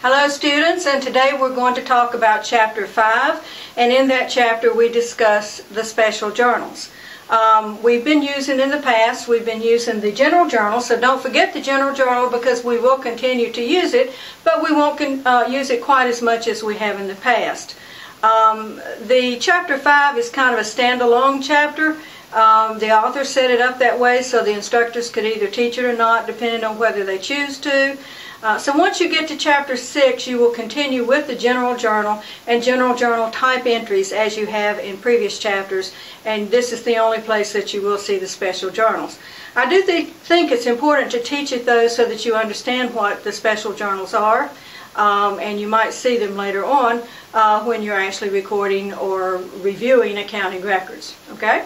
Hello students and today we're going to talk about chapter 5 and in that chapter we discuss the special journals. Um, we've been using in the past, we've been using the general journal, so don't forget the general journal because we will continue to use it, but we won't uh, use it quite as much as we have in the past. Um, the chapter 5 is kind of a standalone chapter. Um, the author set it up that way so the instructors could either teach it or not depending on whether they choose to. Uh, so once you get to chapter 6, you will continue with the general journal and general journal type entries as you have in previous chapters, and this is the only place that you will see the special journals. I do th think it's important to teach it though so that you understand what the special journals are, um, and you might see them later on uh, when you're actually recording or reviewing accounting records. Okay?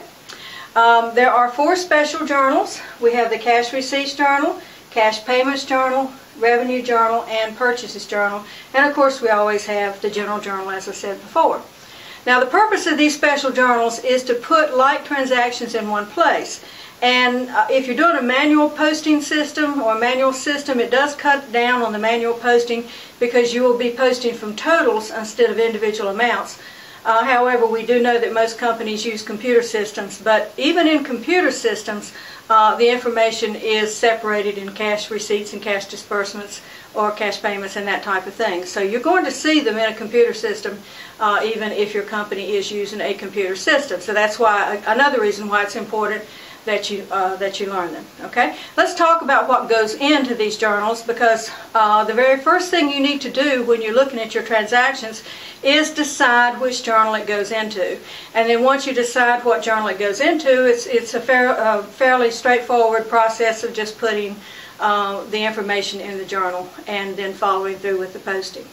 Um, there are four special journals. We have the cash receipts journal, cash payments journal, revenue journal, and purchases journal. And of course we always have the general journal as I said before. Now the purpose of these special journals is to put like transactions in one place. And uh, if you're doing a manual posting system or a manual system, it does cut down on the manual posting because you will be posting from totals instead of individual amounts. Uh, however, we do know that most companies use computer systems, but even in computer systems, uh, the information is separated in cash receipts and cash disbursements or cash payments and that type of thing. So you're going to see them in a computer system uh, even if your company is using a computer system. So that's why another reason why it's important that you uh, that you learn them. Okay, let's talk about what goes into these journals because uh, the very first thing you need to do when you're looking at your transactions is decide which journal it goes into, and then once you decide what journal it goes into, it's it's a fair, uh, fairly straightforward process of just putting uh, the information in the journal and then following through with the posting.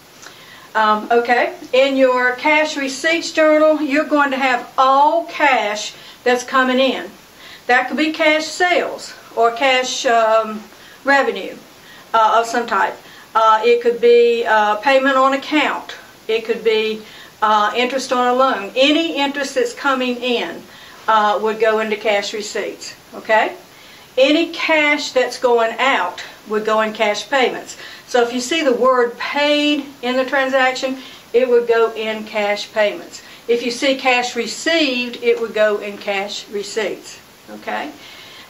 Um, okay, in your cash receipts journal, you're going to have all cash that's coming in. That could be cash sales or cash um, revenue uh, of some type. Uh, it could be uh, payment on account. It could be uh, interest on a loan. Any interest that's coming in uh, would go into cash receipts. Okay? Any cash that's going out would go in cash payments. So if you see the word paid in the transaction, it would go in cash payments. If you see cash received, it would go in cash receipts. Okay?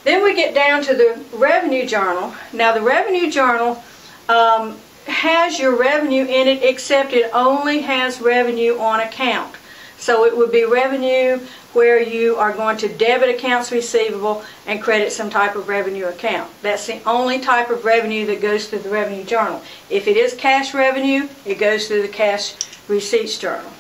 Then we get down to the revenue journal. Now the revenue journal um, has your revenue in it except it only has revenue on account. So it would be revenue where you are going to debit accounts receivable and credit some type of revenue account. That's the only type of revenue that goes through the revenue journal. If it is cash revenue, it goes through the cash receipts journal.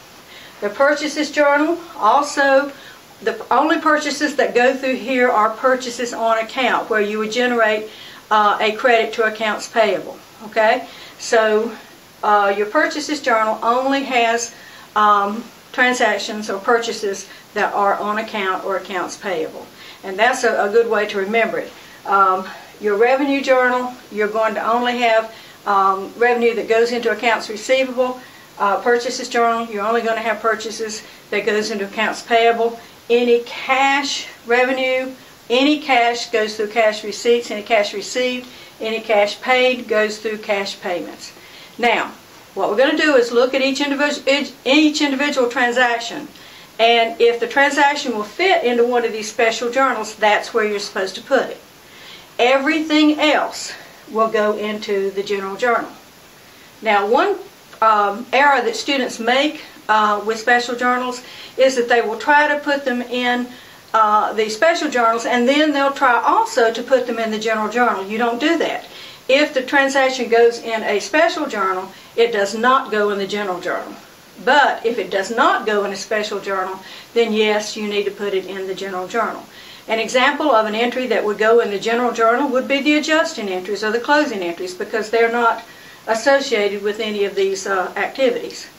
The purchases journal also the only purchases that go through here are purchases on account where you would generate uh, a credit to accounts payable. Okay, so uh, your purchases journal only has um, transactions or purchases that are on account or accounts payable, and that's a, a good way to remember it. Um, your revenue journal, you're going to only have um, revenue that goes into accounts receivable. Uh, purchases journal, you're only going to have purchases that goes into accounts payable any cash revenue, any cash goes through cash receipts, any cash received, any cash paid goes through cash payments. Now, what we're going to do is look at each individual, each individual transaction. And if the transaction will fit into one of these special journals, that's where you're supposed to put it. Everything else will go into the general journal. Now, one um, error that students make uh, with special journals is that they will try to put them in uh, the special journals and then they'll try also to put them in the general journal. You don't do that. If the transaction goes in a special journal, it does not go in the general journal. But if it does not go in a special journal, then yes, you need to put it in the general journal. An example of an entry that would go in the general journal would be the adjusting entries or the closing entries because they're not associated with any of these uh, activities.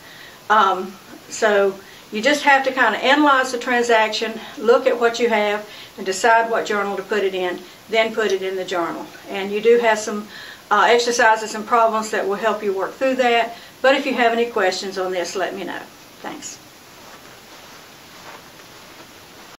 Um, so you just have to kind of analyze the transaction, look at what you have, and decide what journal to put it in, then put it in the journal. And you do have some uh, exercises and problems that will help you work through that. But if you have any questions on this, let me know. Thanks.